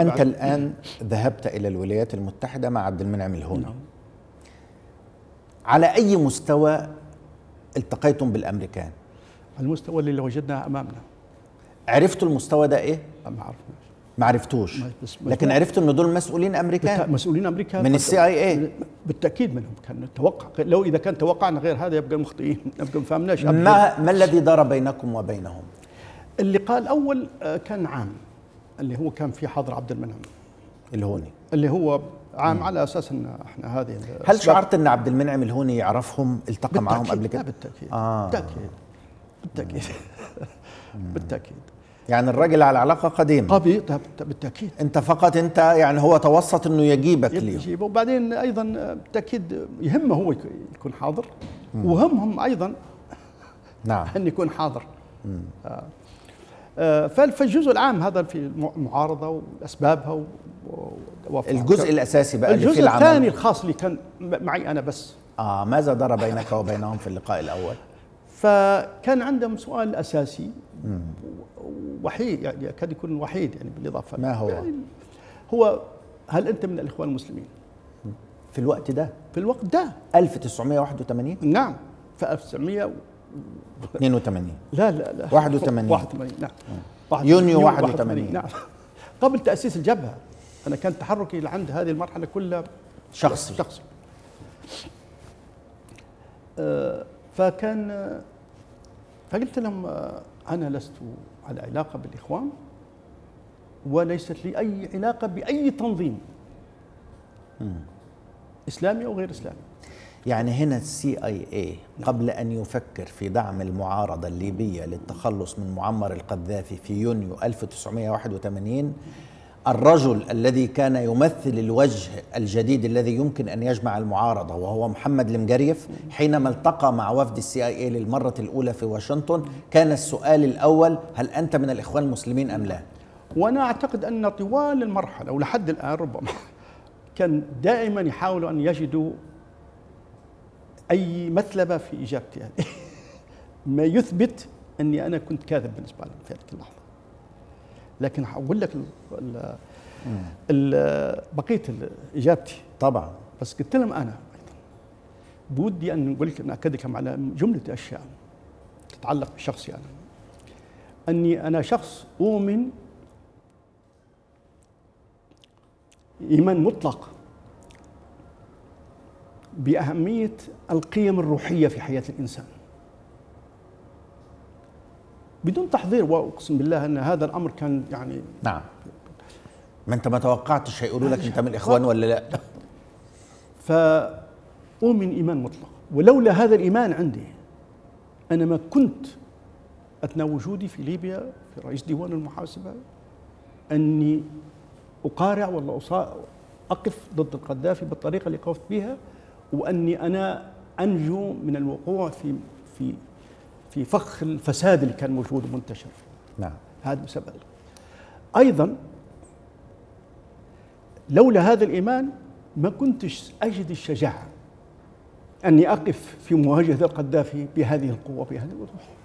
أنت الآن ذهبت إلى الولايات المتحدة مع عبد المنعم الهوني. نعم. على أي مستوى التقيتم بالأمريكان؟ المستوى اللي وجدناه أمامنا. عرفتوا المستوى ده إيه؟ ما عرفناش. ما عرفتوش. لكن عرفتوا إن دول مسؤولين أمريكان؟ بالت- مسؤولين أمريكا من السي آي اي بالتأكيد منهم. كان نتوقع لو إذا كان توقعنا غير هذا يبقى مخطئين يبقى ما فهمناش. ما ما الذي دار بينكم وبينهم؟ اللقاء الأول آه، كان عام. اللي هو كان في حاضر عبد المنعم. الهوني اللي هو عام على أساس إن إحنا هذه هل شعرت إن عبد المنعم الهوني يعرفهم التقى معهم قبل لا كده؟ بالتأكيد. آه. بالتأكيد. بالتأكيد. بالتأكيد. يعني الراجل على علاقة قديمة. قبي بالتأكيد. أنت فقط أنت يعني هو توسط إنه يجيبك ليه يجيبه وبعدين أيضا بالتأكيد يهمه هو يك- يكون حاضر. وهمهم أيضا نعم. أن يكون حاضر. آه. آه، فالجزء العام هذا في الم- المعارضه وأسبابها. الجزء الأساسي بقى الجزء العمل الثاني الخاص اللي كان معي أنا بس آه ماذا دار بينك وبينهم في اللقاء الأول؟ فكان عندهم سؤال أساسي وحيد يعني يكاد يكون وحيد يعني بالإضافة ما هو؟ يعني هو هل أنت من الإخوان المسلمين؟ في الوقت ده في الوقت ده 1981 نعم في 1900 82 لا لا لا. 81. 81 نعم. واحد- يونيو 81. نعم. قبل تأسيس الجبهة أنا كان تحركي لعند هذه المرحلة كلها شخصي. شخصي. آه، فكان آه، فقلت لهم آه، أنا لست على علاقة بالإخوان وليست لي أي علاقة بأي تنظيم إسلامي أو غير إسلامي. يعني هنا ال CIA قبل أن يفكر في دعم المعارضة الليبية للتخلص من معمر القذافي في يونيو 1981 الرجل الذي كان يمثل الوجه الجديد الذي يمكن أن يجمع المعارضة وهو محمد المقريف حينما التقى مع وفد ال CIA للمرة الأولى في واشنطن كان السؤال الأول هل أنت من الإخوان المسلمين أم لا؟ وأنا أعتقد أن طوال المرحلة ولحد الآن ربما كان دائما يحاولوا أن يجدوا أي مثلبة في إجابتي هذه. ما يثبت أني أنا كنت كاذب بالنسبة لهم في هذيك اللحظة. لكن هقول لك ال- ال- ال- بقية إجابتي. طبعا. بس قلت لهم أنا بودي أن نقول لك ناكد لكم على جملة أشياء تتعلق بشخصي أنا. أني أنا شخص أؤمن ايمان مطلق. بأهمية القيم الروحية في حياة الإنسان. بدون تحضير واقسم بالله أن هذا الأمر كان يعني نعم. ما انت ما توقعتش هيقولوا لك انت من الاخوان ولا لا؟ فأؤمن إيمان مطلق. ولولا هذا الإيمان عندي أنا ما كنت أثناء وجودي في ليبيا في رئيس ديوان المحاسبة أني أقارع ولا أقف ضد القذافي بالطريقة اللي قفت بها وأني أنا أنجو من الوقوع في في في فخ الفساد اللي كان موجود ومنتشر نعم. هذا بسبب أيضا لولا هذا الإيمان ما كنتش أجد الشجاعة أني أقف في مواجهة القذافي بهذه القوة بهذه الوضوح.